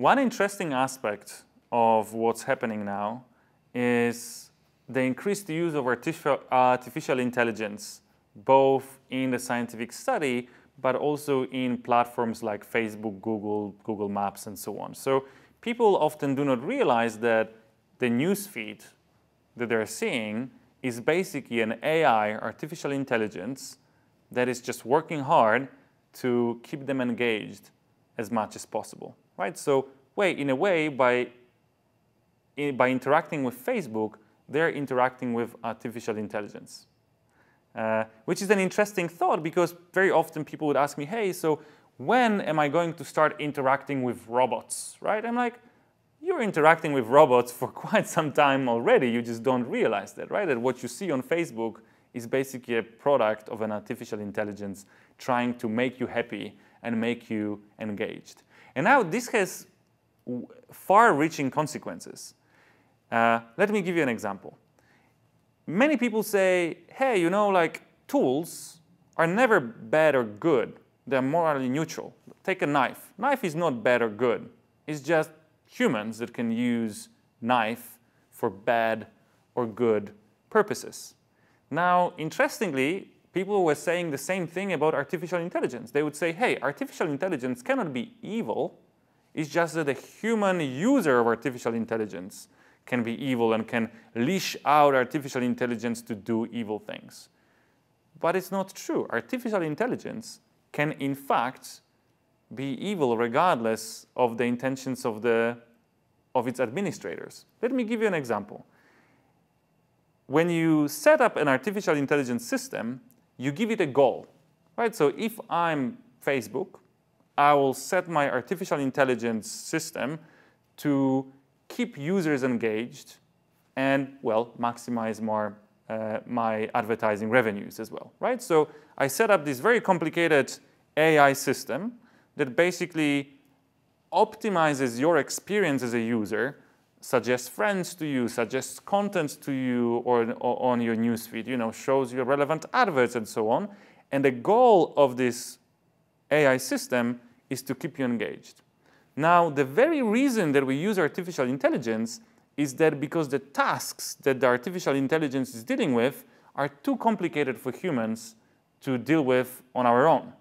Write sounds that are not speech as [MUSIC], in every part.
one interesting aspect of what's happening now is the increased use of artificial, artificial intelligence, both in the scientific study, but also in platforms like Facebook, Google, Google Maps, and so on. So people often do not realize that the newsfeed that they're seeing is basically an AI, artificial intelligence, that is just working hard to keep them engaged as much as possible, right? So, way in a way, by by interacting with Facebook, they're interacting with artificial intelligence, uh, which is an interesting thought because very often people would ask me, "Hey, so when am I going to start interacting with robots?" Right? I'm like, you're interacting with robots for [LAUGHS] quite some time already. You just don't realize that, right? That what you see on Facebook is basically a product of an artificial intelligence trying to make you happy and make you engaged. And now this has far-reaching consequences. Uh, let me give you an example. Many people say, hey, you know, like tools are never bad or good. They're morally neutral. Take a knife. Knife is not bad or good. It's just humans that can use knife for bad or good purposes. Now, interestingly, people were saying the same thing about artificial intelligence. They would say, hey, artificial intelligence cannot be evil. It's just that a human user of artificial intelligence can be evil and can leash out artificial intelligence to do evil things. But it's not true. Artificial intelligence can, in fact, be evil regardless of the intentions of, the, of its administrators. Let me give you an example. When you set up an artificial intelligence system, you give it a goal. Right? So if I'm Facebook, I will set my artificial intelligence system to keep users engaged and, well, maximize more, uh, my advertising revenues as well, right? So I set up this very complicated AI system that basically optimizes your experience as a user, suggests friends to you, suggests content to you or, or on your newsfeed, you know, shows you relevant adverts and so on. And the goal of this AI system is to keep you engaged. Now, the very reason that we use artificial intelligence is that because the tasks that the artificial intelligence is dealing with are too complicated for humans to deal with on our own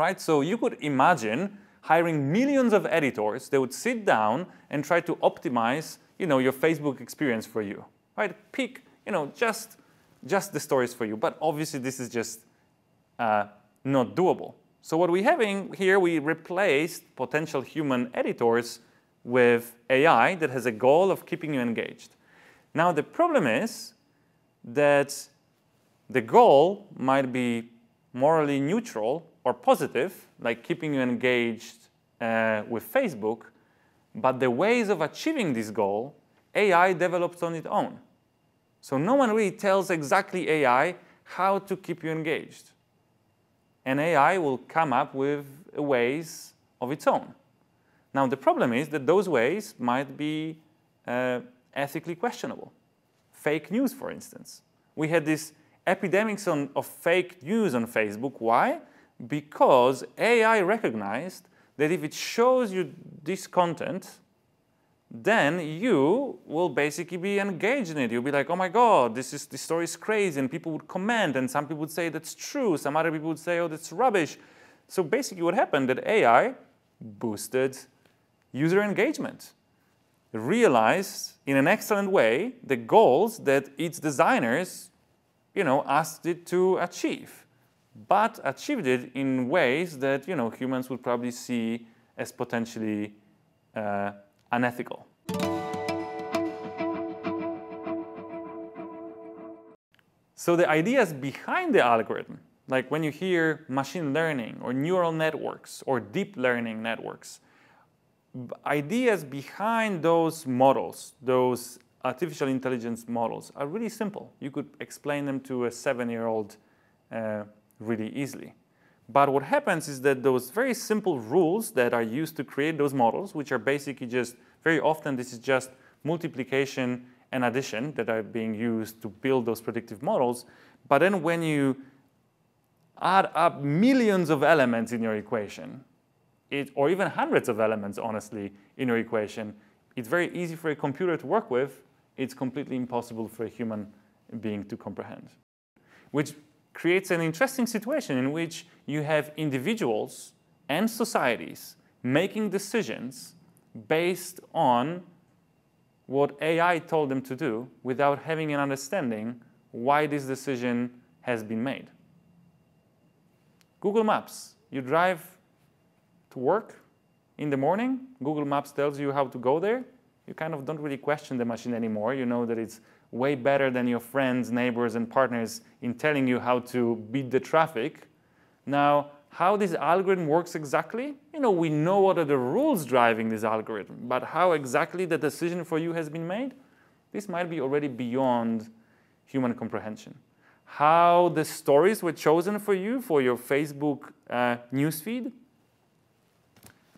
right? So you could imagine hiring millions of editors that would sit down and try to optimize, you know, your Facebook experience for you, right? Pick, you know, just, just the stories for you. But obviously, this is just uh, not doable. So what we're having here, we replaced potential human editors with AI that has a goal of keeping you engaged. Now, the problem is that the goal might be morally neutral or positive, like keeping you engaged uh, with Facebook, but the ways of achieving this goal, AI develops on its own. So no one really tells exactly AI how to keep you engaged. And AI will come up with ways of its own. Now the problem is that those ways might be uh, ethically questionable. Fake news, for instance. We had this epidemics on, of fake news on Facebook. Why? Because AI recognized that if it shows you this content, then you will basically be engaged in it. You'll be like, oh my God, this, is, this story is crazy. And people would comment, and some people would say that's true. Some other people would say, oh, that's rubbish. So basically what happened that AI boosted user engagement. Realized in an excellent way the goals that its designers you know, asked it to achieve but achieved it in ways that you know, humans would probably see as potentially uh, unethical. So the ideas behind the algorithm, like when you hear machine learning or neural networks or deep learning networks, ideas behind those models, those artificial intelligence models, are really simple. You could explain them to a seven-year-old uh, really easily. But what happens is that those very simple rules that are used to create those models, which are basically just, very often this is just multiplication and addition that are being used to build those predictive models. But then when you add up millions of elements in your equation, it, or even hundreds of elements, honestly, in your equation, it's very easy for a computer to work with. It's completely impossible for a human being to comprehend. Which creates an interesting situation in which you have individuals and societies making decisions based on what AI told them to do without having an understanding why this decision has been made. Google Maps, you drive to work in the morning, Google Maps tells you how to go there. You kind of don't really question the machine anymore. You know that it's way better than your friends, neighbors, and partners in telling you how to beat the traffic. Now, how this algorithm works exactly, you know, we know what are the rules driving this algorithm, but how exactly the decision for you has been made, this might be already beyond human comprehension. How the stories were chosen for you for your Facebook uh, newsfeed,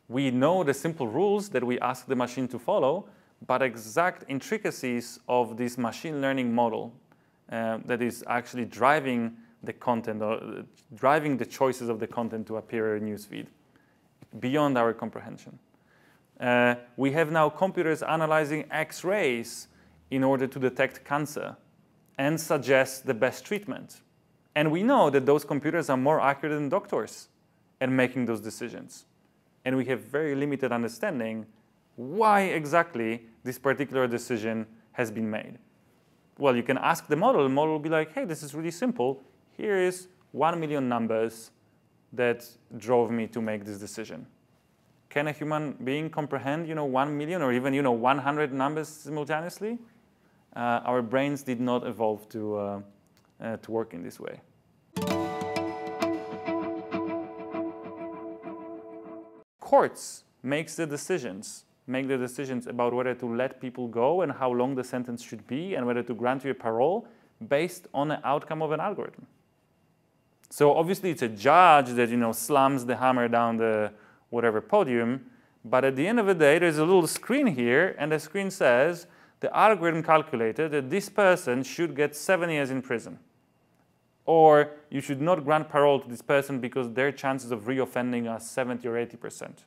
we know the simple rules that we ask the machine to follow, but exact intricacies of this machine learning model uh, that is actually driving the content or uh, driving the choices of the content to appear in newsfeed beyond our comprehension. Uh, we have now computers analyzing X-rays in order to detect cancer and suggest the best treatment. And we know that those computers are more accurate than doctors at making those decisions. And we have very limited understanding why exactly this particular decision has been made. Well, you can ask the model. The model will be like, hey, this is really simple. Here is 1 million numbers that drove me to make this decision. Can a human being comprehend, you know, 1 million or even, you know, 100 numbers simultaneously? Uh, our brains did not evolve to, uh, uh, to work in this way. Courts makes the decisions make the decisions about whether to let people go and how long the sentence should be and whether to grant you a parole based on the outcome of an algorithm. So obviously it's a judge that you know slams the hammer down the whatever podium, but at the end of the day there's a little screen here and the screen says the algorithm calculated that this person should get seven years in prison. Or you should not grant parole to this person because their chances of reoffending are 70 or 80%.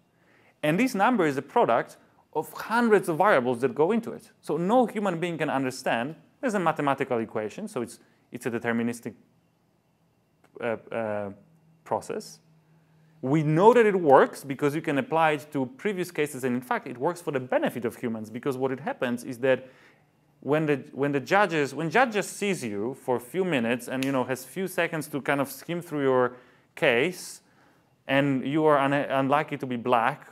And this number is a product of hundreds of variables that go into it. So no human being can understand. There's a mathematical equation, so it's, it's a deterministic uh, uh, process. We know that it works because you can apply it to previous cases, and in fact, it works for the benefit of humans because what it happens is that when the, when the judges, when judge just sees you for a few minutes and you know has few seconds to kind of skim through your case, and you are un unlikely to be black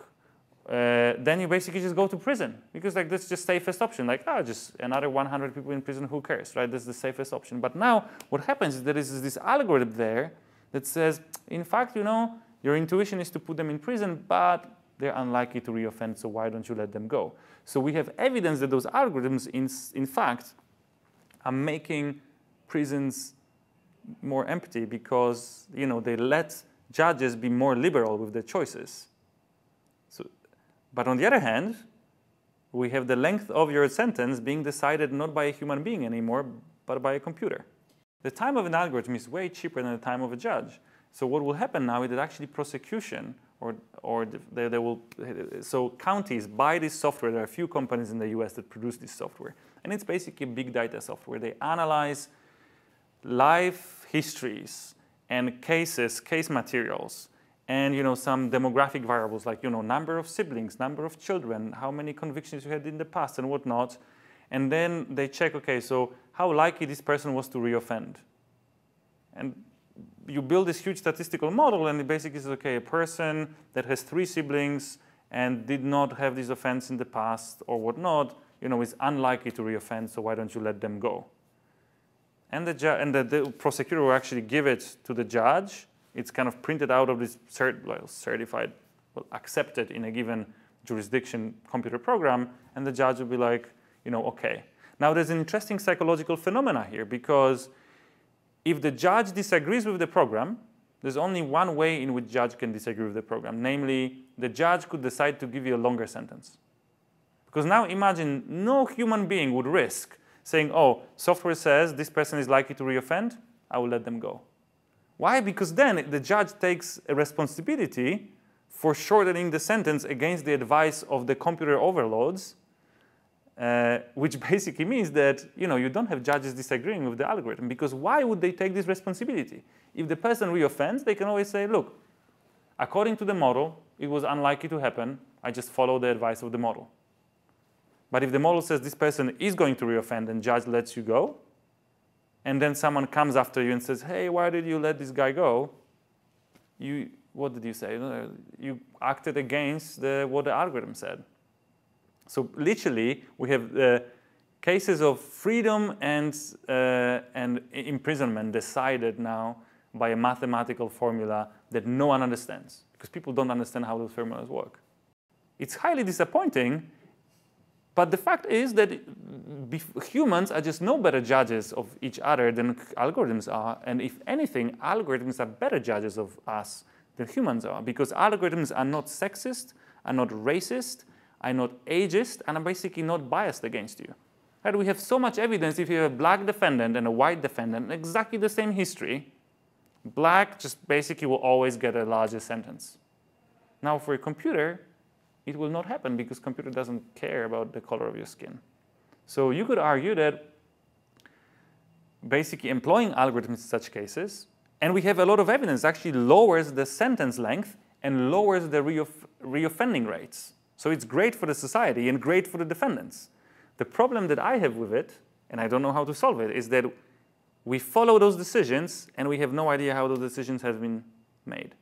uh, then you basically just go to prison because like that's just safest option. Like, oh, just another 100 people in prison, who cares, right? That's the safest option. But now what happens is there is this algorithm there that says, in fact, you know, your intuition is to put them in prison, but they're unlikely to reoffend, so why don't you let them go? So we have evidence that those algorithms, in, in fact, are making prisons more empty because, you know, they let judges be more liberal with their choices. But on the other hand, we have the length of your sentence being decided not by a human being anymore, but by a computer. The time of an algorithm is way cheaper than the time of a judge. So what will happen now is that actually prosecution or, or they, they will, so counties buy this software. There are a few companies in the US that produce this software. And it's basically big data software. They analyze life histories and cases, case materials, and you know some demographic variables like you know number of siblings, number of children, how many convictions you had in the past, and whatnot. And then they check, okay, so how likely this person was to reoffend. And you build this huge statistical model, and it basically says, okay, a person that has three siblings and did not have this offense in the past or whatnot, you know, is unlikely to reoffend, so why don't you let them go? And the, and the, the prosecutor will actually give it to the judge, it's kind of printed out of this cert well, certified, well, accepted in a given jurisdiction computer program, and the judge will be like, you know, okay. Now there's an interesting psychological phenomena here because if the judge disagrees with the program, there's only one way in which judge can disagree with the program, namely the judge could decide to give you a longer sentence. Because now imagine no human being would risk saying, oh, software says this person is likely to reoffend, I will let them go. Why? Because then the judge takes a responsibility for shortening the sentence against the advice of the computer overloads, uh, which [LAUGHS] basically means that you know you don't have judges disagreeing with the algorithm because why would they take this responsibility? If the person reoffends, they can always say, look, according to the model, it was unlikely to happen. I just follow the advice of the model. But if the model says this person is going to reoffend and judge lets you go, and then someone comes after you and says, hey, why did you let this guy go? You, what did you say? You acted against the, what the algorithm said. So literally, we have uh, cases of freedom and, uh, and imprisonment decided now by a mathematical formula that no one understands because people don't understand how those formulas work. It's highly disappointing, but the fact is that humans are just no better judges of each other than algorithms are. And if anything, algorithms are better judges of us than humans are because algorithms are not sexist, are not racist, are not ageist, and are basically not biased against you. Right? We have so much evidence if you have a black defendant and a white defendant, exactly the same history, black just basically will always get a larger sentence. Now for a computer, it will not happen because computer doesn't care about the color of your skin. So you could argue that basically employing algorithms in such cases, and we have a lot of evidence, actually lowers the sentence length and lowers the reoff reoffending rates. So it's great for the society and great for the defendants. The problem that I have with it, and I don't know how to solve it, is that we follow those decisions and we have no idea how those decisions have been made.